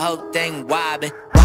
whole thing wobbin'.